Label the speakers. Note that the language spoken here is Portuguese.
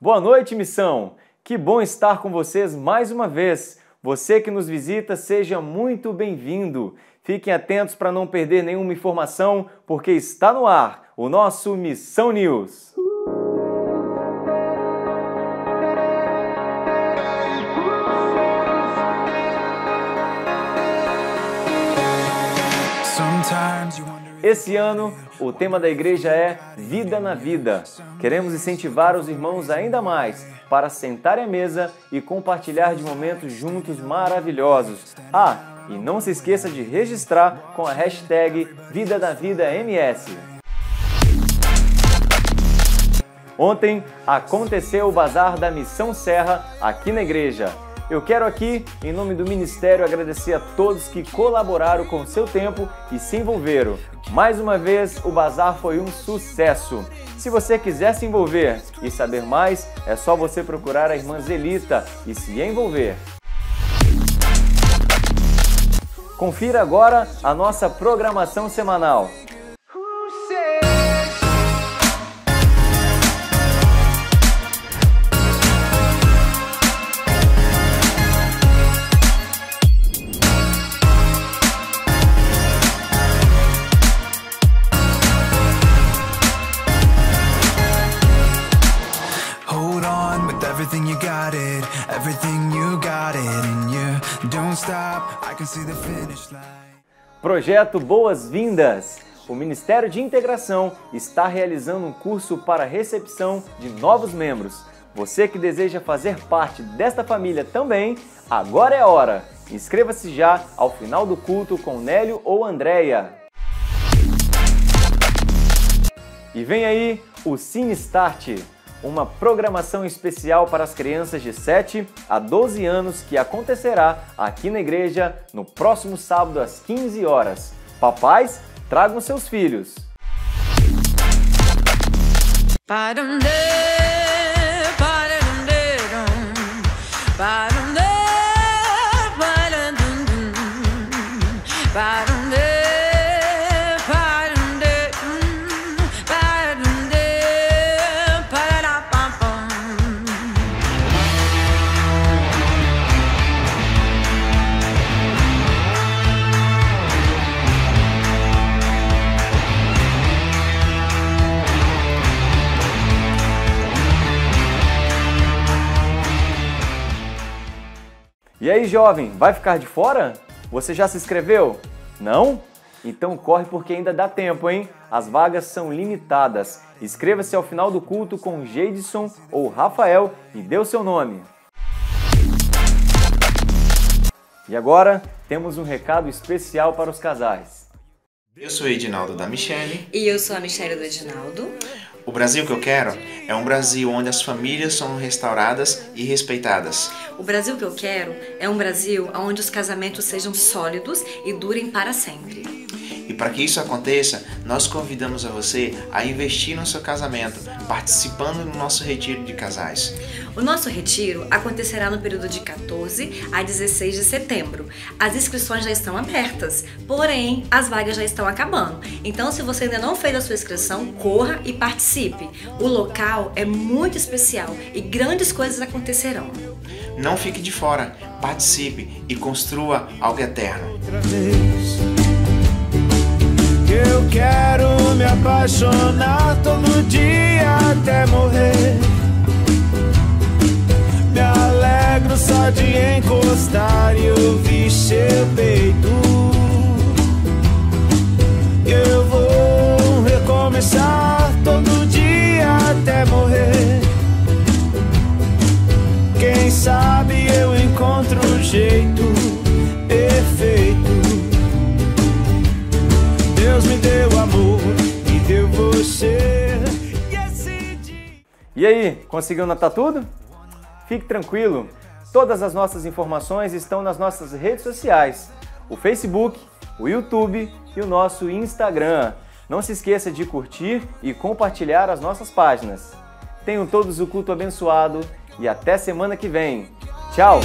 Speaker 1: Boa noite, missão! Que bom estar com vocês mais uma vez. Você que nos visita, seja muito bem-vindo. Fiquem atentos para não perder nenhuma informação, porque está no ar o nosso Missão News. Esse ano, o tema da igreja é Vida na Vida. Queremos incentivar os irmãos ainda mais para sentar à mesa e compartilhar de momentos juntos maravilhosos. Ah, e não se esqueça de registrar com a hashtag Vida da Vida MS. Ontem aconteceu o Bazar da Missão Serra aqui na igreja. Eu quero aqui, em nome do Ministério, agradecer a todos que colaboraram com seu tempo e se envolveram. Mais uma vez, o bazar foi um sucesso. Se você quiser se envolver e saber mais, é só você procurar a irmã Zelita e se envolver. Confira agora a nossa programação semanal. Projeto Boas-Vindas. O Ministério de Integração está realizando um curso para recepção de novos membros. Você que deseja fazer parte desta família também, agora é hora. Inscreva-se já ao final do culto com Nélio ou Andréia. E vem aí o Cine Start uma programação especial para as crianças de 7 a 12 anos que acontecerá aqui na igreja no próximo sábado às 15 horas. Papais, tragam seus filhos. E aí, jovem, vai ficar de fora? Você já se inscreveu? Não? Então corre porque ainda dá tempo, hein? As vagas são limitadas. Inscreva-se ao final do culto com Jeidson ou Rafael e dê o seu nome. E agora temos um recado especial para os casais.
Speaker 2: Eu sou o Edinaldo da Michele.
Speaker 3: E eu sou a Michele do Edinaldo.
Speaker 2: O Brasil que eu quero é um Brasil onde as famílias são restauradas e respeitadas.
Speaker 3: O Brasil que eu quero é um Brasil onde os casamentos sejam sólidos e durem para sempre.
Speaker 2: E para que isso aconteça, nós convidamos a você a investir no seu casamento, participando no nosso retiro de casais.
Speaker 3: O nosso retiro acontecerá no período de 14 a 16 de setembro. As inscrições já estão abertas, porém as vagas já estão acabando. Então, se você ainda não fez a sua inscrição, corra e participe. O local é muito especial e grandes coisas acontecerão.
Speaker 2: Não fique de fora, participe e construa algo eterno. Eu quero me apaixonar todo dia até morrer. Me alegro só de encostar e ouvir seu peito. Eu vou recomeçar todo dia até morrer. Quem sabe eu encontro um jeito
Speaker 1: E aí, conseguiu notar tudo? Fique tranquilo, todas as nossas informações estão nas nossas redes sociais: o Facebook, o YouTube e o nosso Instagram. Não se esqueça de curtir e compartilhar as nossas páginas. Tenham todos o culto abençoado e até semana que vem. Tchau!